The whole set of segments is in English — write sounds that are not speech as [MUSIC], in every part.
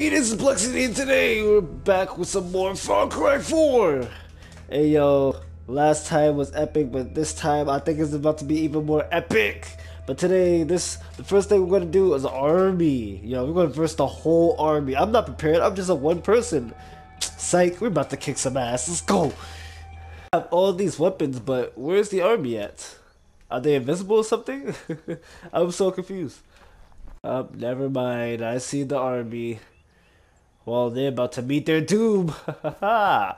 It is Plexiety and today we're back with some more Far Cry 4! Hey yo, last time was epic, but this time I think it's about to be even more epic! But today, this the first thing we're gonna do is army. Yo, we're gonna verse the whole army. I'm not prepared, I'm just a one person. [TSK] Psych, we're about to kick some ass, let's go! I have all these weapons, but where's the army at? Are they invisible or something? [LAUGHS] I'm so confused. Um, never mind, I see the army. Well, they're about to meet their doom. [LAUGHS] I'm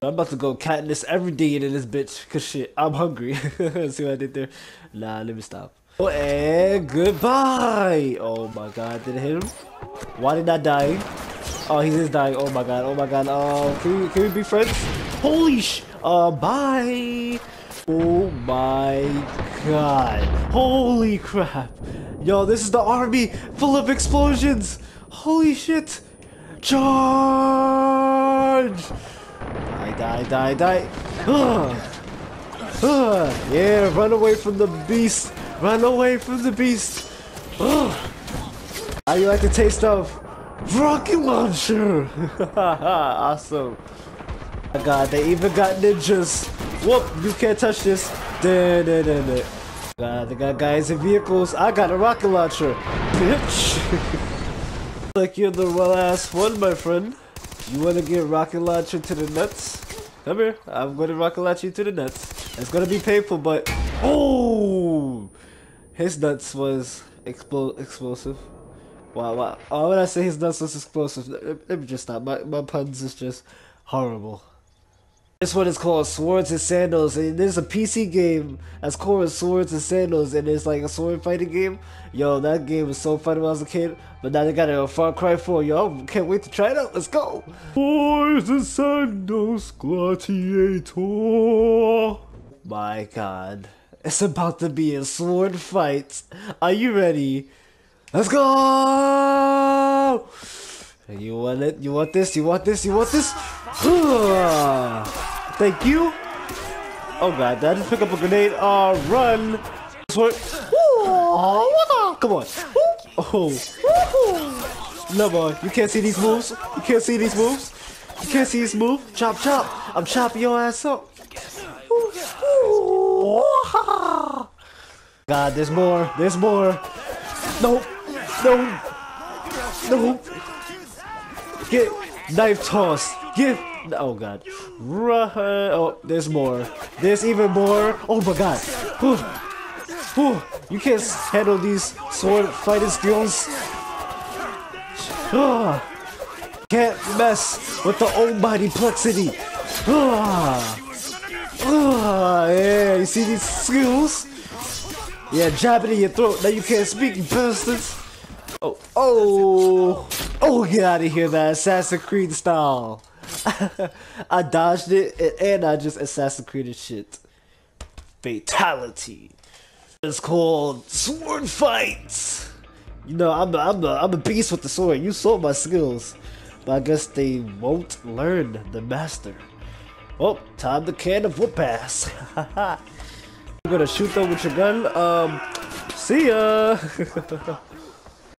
about to go Katniss Everdeen in this bitch. Cause shit, I'm hungry. [LAUGHS] See what I did there? Nah, let me stop. Oh, and goodbye. Oh my god, did it hit him? Why did I die? Oh, he's is dying. Oh my god, oh my god. Oh, can we, can we be friends? Holy sh... Uh, bye. Oh my god. Holy crap. Yo, this is the army full of explosions. Holy shit. Charge! Die, die, die, die. [SIGHS] [SIGHS] Yeah, run away from the beast. Run away from the beast. Ugh. [SIGHS] How you like the taste of rocket launcher? awesome. Oh god, they even got ninjas. Whoop, you can't touch this. Da, da, da, da. God, they got guys in vehicles. I got a rocket launcher. [LAUGHS] Bitch. [LAUGHS] like you're the well ass one, my friend. You wanna get rocket launcher to the nuts? Come here. I'm gonna rocket launch you to the nuts. It's gonna be painful, but oh, his nuts was explo explosive. Wow, wow. Oh, when I say his nuts was explosive, let me just stop. My my puns is just horrible. This one is called Swords and Sandals, and there's a PC game that's called Swords and Sandals, and it's like a sword fighting game. Yo, that game was so fun when I was a kid, but now they got it on Far Cry 4. Yo, can't wait to try it out. Let's go! Swords and Sandals Gladiator. My god. It's about to be a sword fight. Are you ready? Let's go! You want it? You want this? You want this? You want this? Thank you. Oh god, did I just pick up a grenade? Uh, run. Sword. Come on. Oh. No boy, you can't see these moves. You can't see these moves. You can't see this move. Chop, chop. I'm chopping your ass up. God, there's more. There's more. Nope. No. No. Get knife toss. Get Oh god. Oh, there's more. There's even more. Oh my god. Whew. Whew. You can't handle these sword fighting skills. Ah. [SIGHS] Can't mess with the old almighty Plexiety. [SIGHS] Ah. Yeah, you see these skills? Yeah, jab it in your throat. Now you can't speak, you bastards. Oh, oh, oh, get out of here, that Assassin's Creed style. [LAUGHS] I dodged it and I just Assassin's Creed shit. Fatality. It's called sword fights. You know, I'm a, I'm a, I'm a beast with the sword. You saw my skills. But I guess they won't learn the master. Oh, time to can of whoop ass. [LAUGHS] You're gonna shoot them with your gun? Um, see ya! [LAUGHS]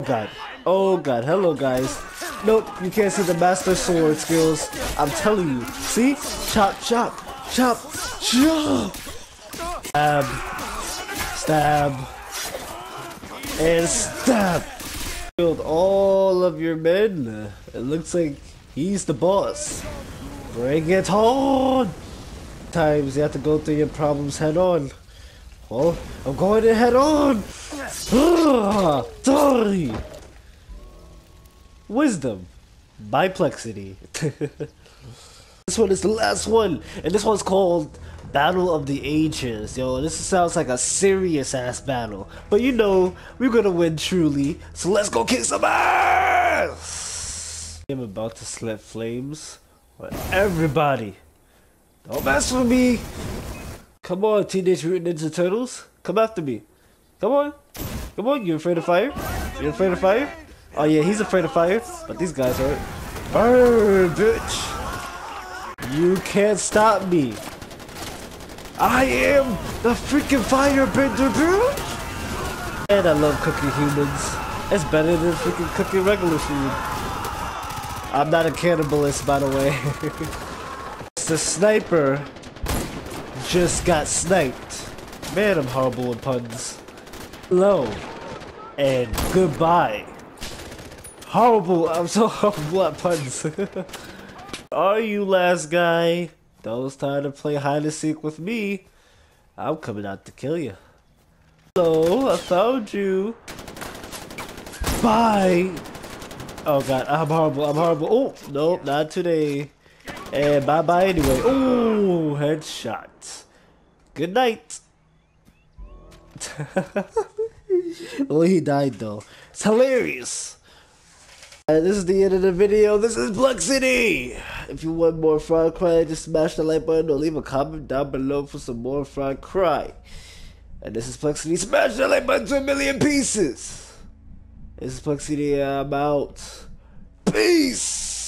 God. Oh god, hello guys. Nope, you can't see the master sword skills. I'm telling you. See? Chop, chop, chop, chop! Stab, stab, and stab! Killed all of your men. It looks like he's the boss. Bring it on! Times you have to go through your problems head on. Well, I'm going to head on! [SIGHS] Sorry! Wisdom. Biplexity. [LAUGHS] this one is the last one, and this one's called Battle of the Ages. Yo, this sounds like a serious ass battle. But you know, we're gonna win truly, so let's go kick some ass! I'm about to slap flames. But everybody, don't mess with me! Come on, Teenage Mutant Ninja Turtles. Come after me. Come on. Come on, you afraid of fire? You afraid of fire? Oh yeah, he's afraid of fire, but these guys are Burn, bitch! You can't stop me! I am the freaking firebender, bitch! And I love cooking humans. It's better than freaking cooking regular food. I'm not a cannibalist, by the way. [LAUGHS] the sniper just got sniped. Man, I'm horrible with puns. Hello and goodbye. Horrible. I'm so [LAUGHS] horrible at puns. [LAUGHS] Are you last guy? Those trying to play hide and seek with me? I'm coming out to kill you. Hello, I found you. Bye. Oh god, I'm horrible. I'm horrible. Oh, nope, not today. And bye bye anyway. Oh, headshot. Good night. [LAUGHS] well, he died though. It's hilarious. And this is the end of the video. This is City. If you want more Far Cry, just smash the like button or leave a comment down below for some more Far Cry. And this is City. Smash the like button to a million pieces. This is City. I'm out. Peace.